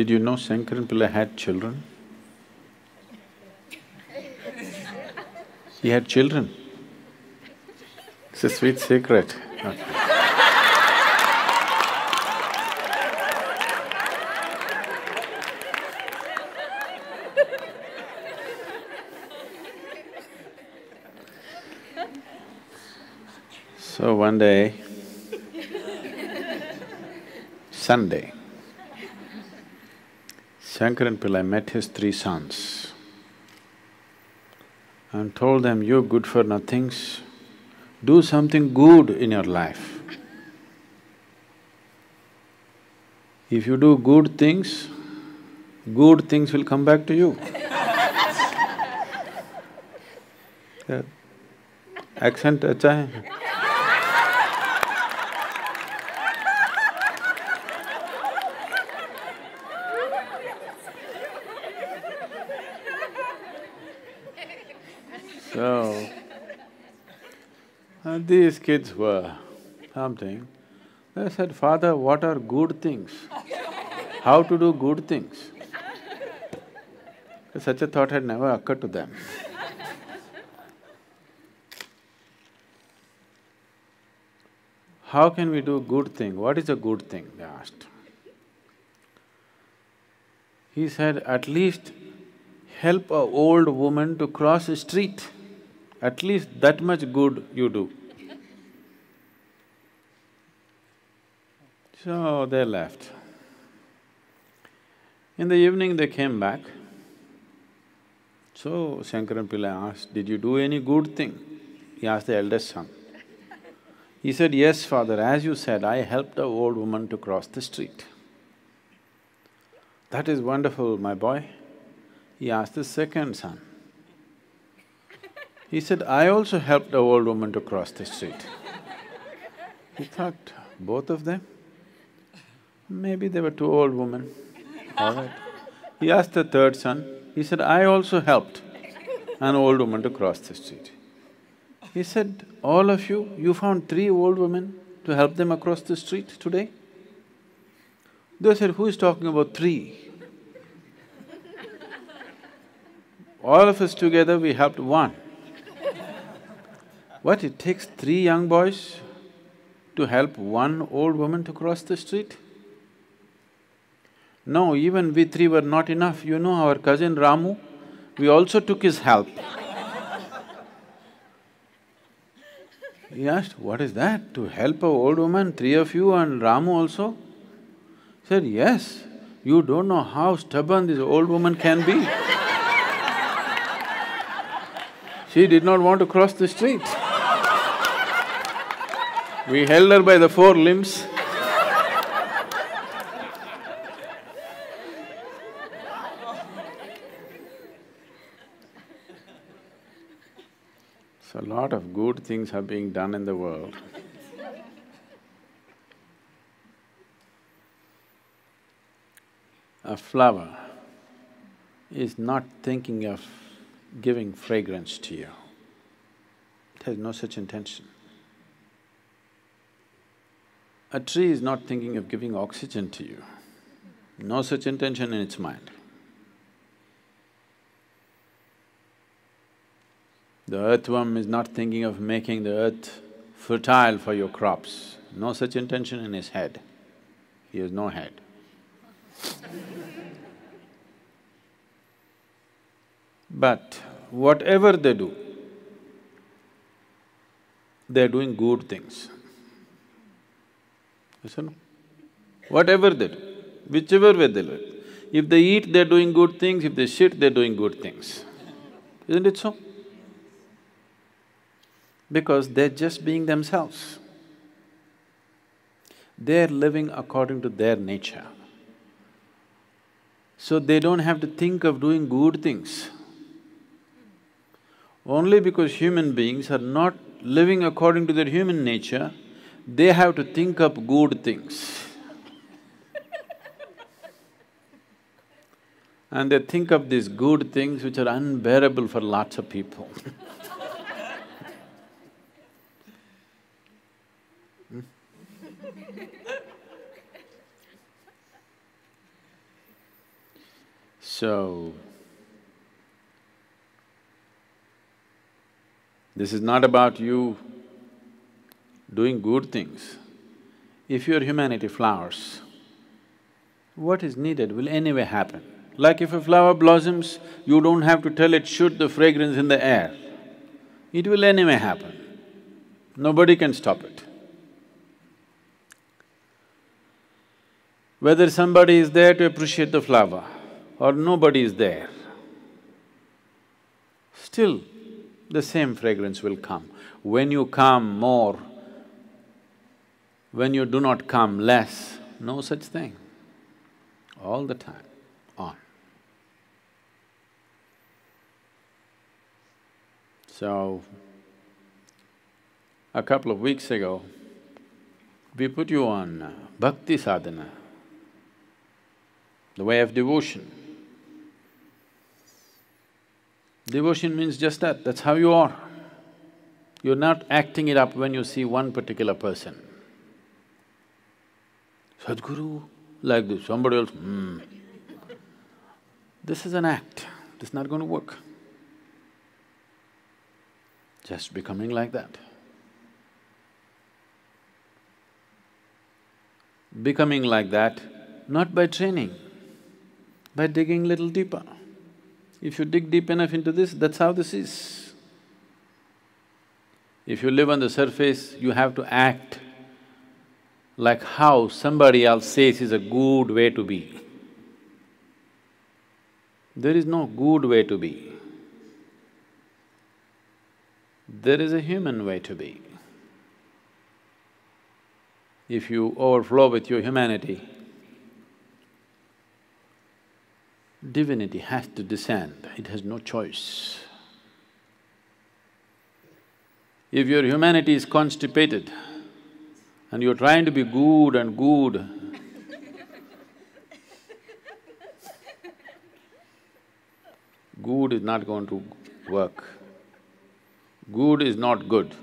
Did you know Shankaran Pillai had children? He had children. It's a sweet secret. So one day, Sunday, Shankaran Pillai met his three sons and told them, you good for nothings, do something good in your life. If you do good things, good things will come back to you yeah. Accent acha hai? Uh, these kids were something. They said, Father, what are good things? How to do good things? Such a thought had never occurred to them. How can we do good thing? What is a good thing? They asked. He said, at least help a old woman to cross a street. At least that much good you do. So they left. In the evening they came back. So Shankaran Pillai asked, did you do any good thing? He asked the eldest son. He said, yes, father, as you said, I helped a old woman to cross the street. That is wonderful, my boy. He asked the second son. He said, I also helped a old woman to cross the street. He thought, both of them? Maybe they were two old women, all right. He asked the third son, he said, I also helped an old woman to cross the street. He said, all of you, you found three old women to help them across the street today? They said, who is talking about three? All of us together, we helped one. What, it takes three young boys to help one old woman to cross the street? No, even we three were not enough. You know our cousin Ramu, we also took his help. He asked, what is that? To help a old woman, three of you and Ramu also? Said, yes, you don't know how stubborn this old woman can be. she did not want to cross the street. We held her by the four limbs. So, a lot of good things are being done in the world. A flower is not thinking of giving fragrance to you. It has no such intention. A tree is not thinking of giving oxygen to you. No such intention in its mind. The earthworm is not thinking of making the earth fertile for your crops. No such intention in his head. He has no head. But whatever they do, they're doing good things. Yes or no? Whatever they do, whichever way they live. If they eat, they're doing good things, if they shit, they're doing good things. Isn't it so? Because they're just being themselves. They're living according to their nature. So they don't have to think of doing good things. Only because human beings are not living according to their human nature, they have to think up good things. and they think of these good things which are unbearable for lots of people So, this is not about you doing good things. If your humanity flowers, what is needed will anyway happen. Like if a flower blossoms, you don't have to tell it shoot the fragrance in the air. It will anyway happen. Nobody can stop it. Whether somebody is there to appreciate the flower or nobody is there, still the same fragrance will come. When you come more, when you do not come less, no such thing. All the time, on. So, a couple of weeks ago, we put you on uh, bhakti sadhana, the way of devotion. Devotion means just that, that's how you are. You're not acting it up when you see one particular person. Sadhguru, like this, somebody else, hmm. This is an act, this is not going to work. Just becoming like that. Becoming like that, not by training, by digging little deeper. If you dig deep enough into this, that's how this is. If you live on the surface, you have to act like how somebody else says is a good way to be. There is no good way to be. There is a human way to be. If you overflow with your humanity, divinity has to descend, it has no choice. If your humanity is constipated and you're trying to be good and good, good is not going to work. Good is not good.